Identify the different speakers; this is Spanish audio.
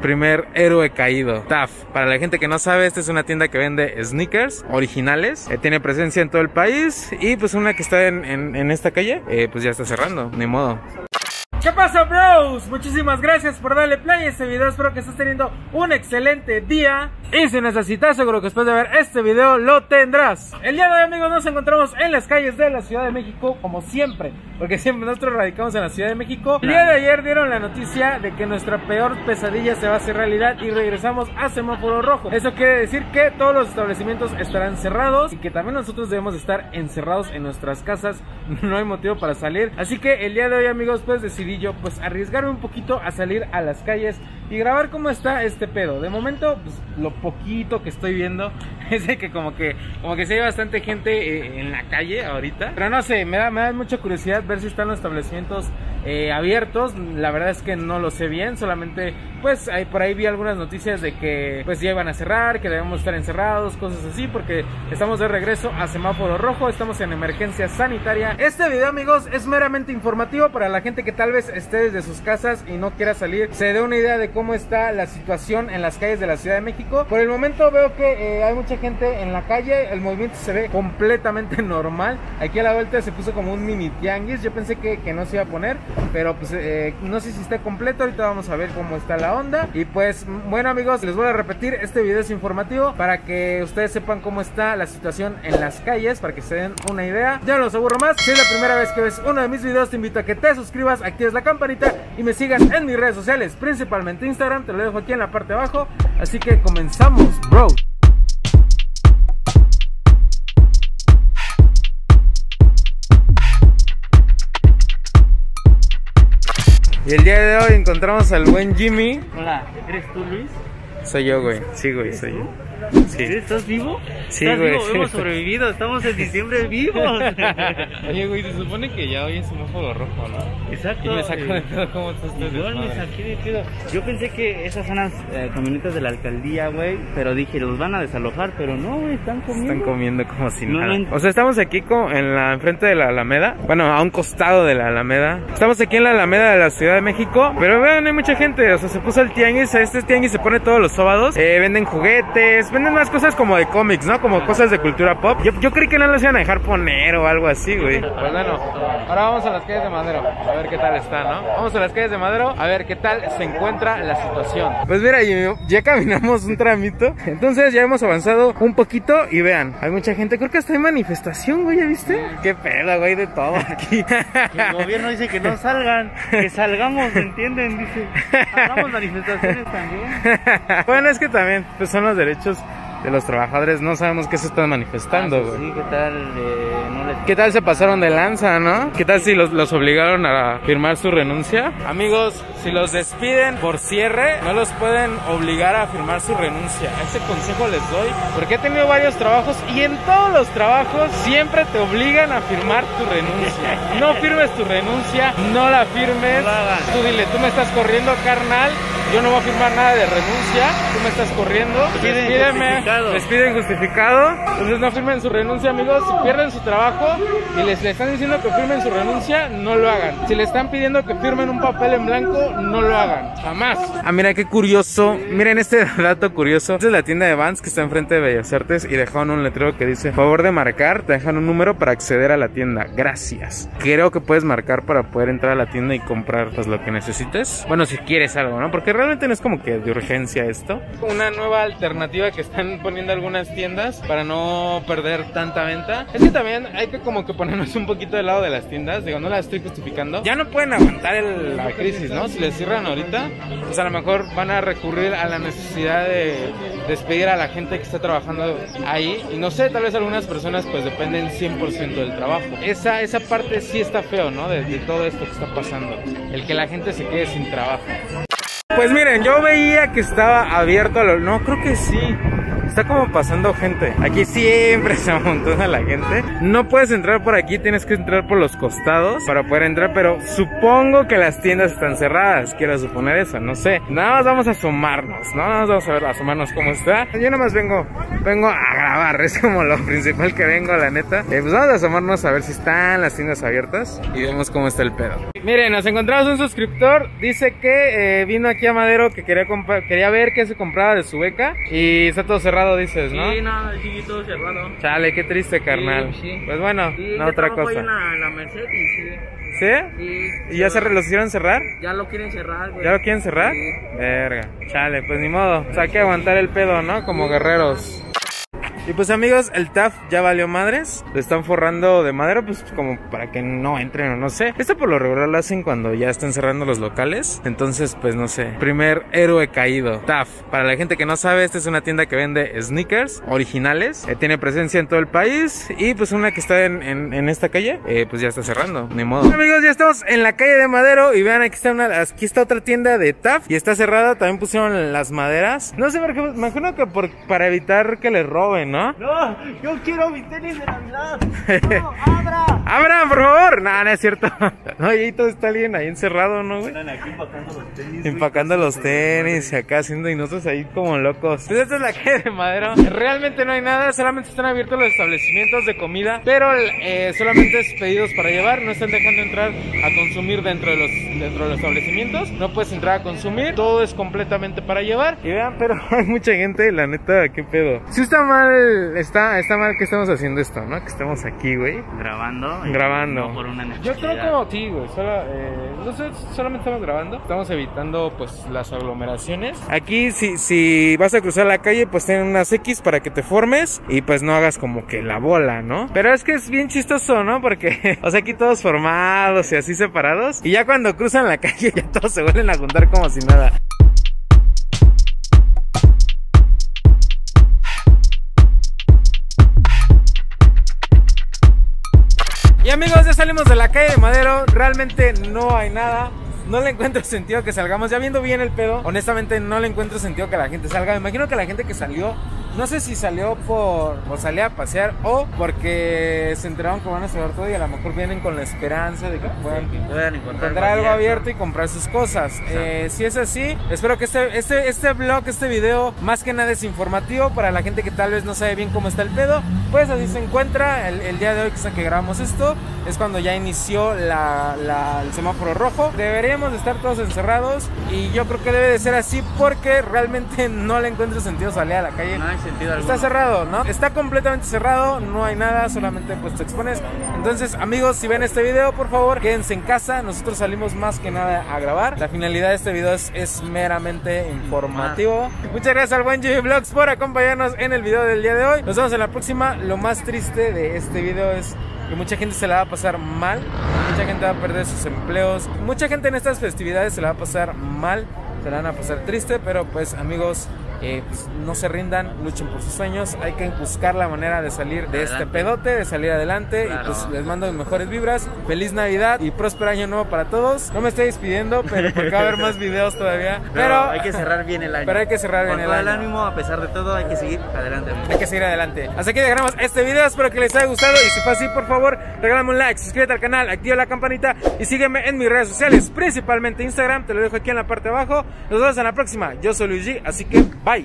Speaker 1: Primer héroe caído, TAF. Para la gente que no sabe, esta es una tienda que vende sneakers originales. Eh, tiene presencia en todo el país y pues una que está en, en, esta calle, eh, pues ya está cerrando, ni modo.
Speaker 2: ¿Qué pasa, bros? Muchísimas gracias por darle play a este video. Espero que estés teniendo un excelente día. Y si necesitas, seguro que después de ver este video lo tendrás. El día de hoy, amigos, nos encontramos en las calles de la Ciudad de México, como siempre. Porque siempre nosotros radicamos en la Ciudad de México. El día de ayer dieron la noticia de que nuestra peor pesadilla se va a hacer realidad y regresamos a semáforo rojo. Eso quiere decir que todos los establecimientos estarán cerrados y que también nosotros debemos estar encerrados en nuestras casas. No hay motivo para salir. Así que el día de hoy, amigos, pues pues arriesgarme un poquito a salir a las calles y grabar cómo está este pedo. De momento, pues lo poquito que estoy viendo es de que como que como que se hay bastante gente eh, en la calle ahorita. Pero no sé, me da, me da mucha curiosidad ver si están los establecimientos eh, abiertos. La verdad es que no lo sé bien, solamente pues ahí, por ahí vi algunas noticias de que pues ya iban a cerrar, que debemos estar encerrados, cosas así, porque estamos de regreso a semáforo rojo, estamos en emergencia sanitaria. Este video amigos es meramente informativo para la gente que tal vez esté desde sus casas y no quiera salir, se dé una idea de cómo está la situación en las calles de la Ciudad de México. Por el momento veo que eh, hay mucha gente en la calle, el movimiento se ve completamente normal. Aquí a la vuelta se puso como un mini tianguis, yo pensé que, que no se iba a poner, pero pues eh, no sé si está completo, ahorita vamos a ver cómo está la onda. Y pues bueno amigos, les voy a repetir, este video es informativo para que ustedes sepan cómo está la situación en las calles, para que se den una idea. Ya no los aburro más, si es la primera vez que ves uno de mis videos, te invito a que te suscribas, actives la campanita y me sigas en mis redes sociales, principalmente Instagram, te lo dejo aquí en la parte de abajo. Así que comenzamos, bro. Y el día de hoy encontramos al buen Jimmy.
Speaker 3: Hola, ¿eres tú Luis?
Speaker 1: Soy yo, güey. Sí, güey, soy yo.
Speaker 3: Sí. ¿Estás vivo?
Speaker 1: Sí,
Speaker 3: ¿Estás
Speaker 1: güey.
Speaker 3: Vivo? Hemos sobrevivido, estamos en diciembre vivos.
Speaker 1: Oye, güey, se supone que ya hoy es semáforo rojo, ¿no?
Speaker 3: Exacto.
Speaker 1: Y me saco de pedo cómo estás tú.
Speaker 3: Igual me saqué de pedo. Yo pensé que esas son las eh, camionetas de la alcaldía, güey, pero dije, los van a desalojar, pero no, güey, están comiendo.
Speaker 1: Están comiendo como si
Speaker 3: No,
Speaker 1: nada.
Speaker 3: no.
Speaker 1: O sea, estamos aquí como en la enfrente de la Alameda. Bueno, a un costado de la Alameda. Estamos aquí en la Alameda de la Ciudad de México. Pero vean, hay mucha gente. O sea, se puso el tianguis. Este tianguis se pone todos los sábados. Eh, venden juguetes. Venden más cosas como de cómics, ¿no? Como cosas de cultura pop. Yo, yo creí que no los iban a dejar poner o algo así, güey. Pues bueno, ahora vamos a las calles de Madero. A ver qué tal está, ¿no? Vamos a las calles de Madero. A ver qué tal se encuentra la situación. Pues mira, ya- ya caminamos un tramito. Entonces ya hemos avanzado un poquito. Y vean, hay mucha gente. Creo que hasta hay manifestación, güey, ¿ya viste? Qué pedo, güey, de todo aquí.
Speaker 3: El gobierno dice que no salgan, que salgamos, ¿me entienden? Dice, hagamos manifestaciones también.
Speaker 1: bueno, es que también pues, son los derechos de los trabajadores. No sabemos qué se están manifestando,
Speaker 3: Ah,
Speaker 1: güey.
Speaker 3: Sí, ¿qué tal? Eh, no les...
Speaker 1: ¿Qué tal se pasaron de lanza, no? ¿Qué tal si los, los obligaron a firmar su renuncia? Amigos, si los despiden por cierre, no los pueden obligar a firmar su renuncia. Ese consejo les doy porque he tenido varios trabajos y en todos los trabajos siempre te obligan a firmar tu renuncia. No firmes tu renuncia, no la firmes. Tú dile, tú me estás corriendo, carnal. Yo no voy a firmar nada de renuncia. Tú me estás corriendo. Despídeme. Les piden justificado. Entonces no firmen su renuncia, amigos. Si pierden su trabajo y les le están diciendo que firmen su renuncia, no lo hagan. Si le están pidiendo que firmen un papel en blanco, no lo hagan. Jamás. Ah, mira qué curioso. Miren este dato curioso. Esta es la tienda de Vans que está enfrente de Bellas Artes y dejaron un letrero que dice, favor de marcar, te dejan un número para acceder a la tienda. Gracias. Creo que puedes marcar para poder entrar a la tienda y comprar pues, lo que necesites. Bueno, si quieres algo, ¿no? Porque realmente no es como que de urgencia esto. Una nueva alternativa que están poniendo algunas tiendas para no perder tanta venta. Es que también hay que como que ponernos un poquito del lado de las tiendas. Digo, no las estoy justificando. Ya no pueden aguantar el- la crisis, ¿no? Si les cierran ahorita, pues a lo mejor van a recurrir a la necesidad de despedir a la gente que está trabajando ahí. Y no sé, tal vez algunas personas pues dependen 100% del trabajo. Esa, esa parte sí está feo, ¿no? De, de todo esto que está pasando. El que la gente se quede sin trabajo. Pues miren, yo veía que estaba abierto a lo... No, creo que sí. Está como pasando gente. Aquí siempre se amontona la gente. No puedes entrar por aquí, tienes que entrar por los costados para poder entrar, pero supongo que las tiendas están cerradas. Quiero suponer eso, no sé. Nada más vamos a asomarnos, ¿no? Nada más vamos a ver, asomarnos cómo está. Yo nada más vengo, vengo a es como lo principal que vengo, la neta. Eh, pues vamos a asomarnos a ver si están las tiendas abiertas y vemos cómo está el pedo. Miren, nos encontramos un suscriptor, dice que eh, vino aquí a Madero que quería quería ver qué se compraba de su beca y está todo cerrado, dices, ¿no?
Speaker 3: Sí, no, sí, todo cerrado.
Speaker 1: Chale, qué triste, carnal. Pues bueno, no otra cosa.
Speaker 3: En la, en la Merced y sí.
Speaker 1: ¿Sí?
Speaker 3: Sí.
Speaker 1: ¿Y ya se los hicieron cerrar?
Speaker 3: Ya lo quieren cerrar, güey.
Speaker 1: ¿Ya lo quieren cerrar?
Speaker 3: Sí.
Speaker 1: Verga. Chale, pues ni modo. O sea, hay que aguantar el pedo, ¿no? Como guerreros. Y pues amigos, el TAF ya valió madres. Lo están forrando de madera, pues como para que no entren o no sé. Esto por lo regular lo hacen cuando ya están cerrando los locales. Entonces, pues no sé. Primer héroe caído. TAF. Para la gente que no sabe, esta es una tienda que vende sneakers originales. Eh, tiene presencia en todo el país. Y pues una que está en, en, esta calle, eh, pues ya está cerrando. Ni modo. Amigos, ya estamos en la calle de Madero. Y vean, aquí está una, aquí está otra tienda de TAF. Y está cerrada. También pusieron las maderas. No sé por qué, me imagino que por, para evitar que les roben, ¿no?
Speaker 3: ¿No? yo quiero mi tenis de Navidad. No, abra.
Speaker 1: Abra, por favor. No, no es cierto. No, ahí todo está alguien ahí encerrado, ¿no, güey?
Speaker 3: Están aquí empacando los tenis.
Speaker 1: Empacando los tenis y acá haciendo y nosotros ahí como locos. Pues esta es la calle de Madero. Realmente no hay nada, solamente están abiertos los establecimientos de comida, pero eh, solamente es pedidos para llevar, no están dejando entrar a consumir dentro de los dentro de los establecimientos. No puedes entrar a consumir, todo es completamente para llevar. Y vean, pero hay mucha gente, la neta, qué pedo. Si está mal está, está mal que estamos haciendo esto, ¿no? Que estemos aquí, güey.
Speaker 3: Grabando.
Speaker 1: Grabando.
Speaker 3: No por una
Speaker 1: Yo creo como sí, güey. Solo, eh, no sé, solamente estamos grabando. Estamos evitando, pues, las aglomeraciones. Aquí, si, si vas a cruzar la calle, pues ten unas X para que te formes y pues no hagas como que la bola, ¿no? Pero es que es bien chistoso, ¿no? Porque, o sea, aquí todos formados y así separados. Y ya cuando cruzan la calle, ya todos se vuelven a juntar como si nada. Y amigos, ya salimos de la calle de Madero. Realmente no hay nada. No le encuentro sentido que salgamos. Ya viendo bien el pedo, honestamente no le encuentro sentido que la gente salga. Me imagino que la gente que salió no sé si salió por, o salía a pasear o porque se enteraron que van a cerrar todo y a lo mejor vienen con la esperanza de que puedan, encontrar algo abierto y comprar sus cosas. Eh, si es así, espero que este, este, este blog, este video, más que nada es informativo para la gente que tal vez no sabe bien cómo está el pedo. Pues así se encuentra el, día de hoy que, grabamos esto. Es cuando ya inició la, el semáforo rojo. Deberíamos de estar todos encerrados y yo creo que debe de ser así porque realmente no le encuentro sentido salir a la calle. Está cerrado, ¿no? Está completamente cerrado, no hay nada, solamente pues te expones. Entonces, amigos, si ven este video, por favor, quédense en casa. Nosotros salimos más que nada a grabar. La finalidad de este video es, meramente informativo. Muchas gracias al buen Jimmy Vlogs por acompañarnos en el video del día de hoy. Nos vemos en la próxima. Lo más triste de este video es que mucha gente se la va a pasar mal, mucha gente va a perder sus empleos, mucha gente en estas festividades se la va a pasar mal, se la van a pasar triste, pero pues amigos, eh, pues, no se rindan, luchen por sus sueños, hay que buscar la manera de salir de este pedote, de salir adelante y pues les mando mis mejores vibras, feliz Navidad y próspero año nuevo para todos. No me estoy despidiendo, pero porque va a haber más videos todavía. Pero,
Speaker 3: hay que cerrar bien el año.
Speaker 1: Pero hay que cerrar bien el año.
Speaker 3: el ánimo, a pesar de todo, hay que seguir adelante.
Speaker 1: Hay que seguir adelante. Así que dejamos este video, espero que les haya gustado y si fue así, por favor, regálame un like, suscríbete al canal, activa la campanita y sígueme en mis redes sociales, principalmente Instagram, te lo dejo aquí en la parte de abajo. Nos vemos en la próxima. Yo soy Luigi, así que bye.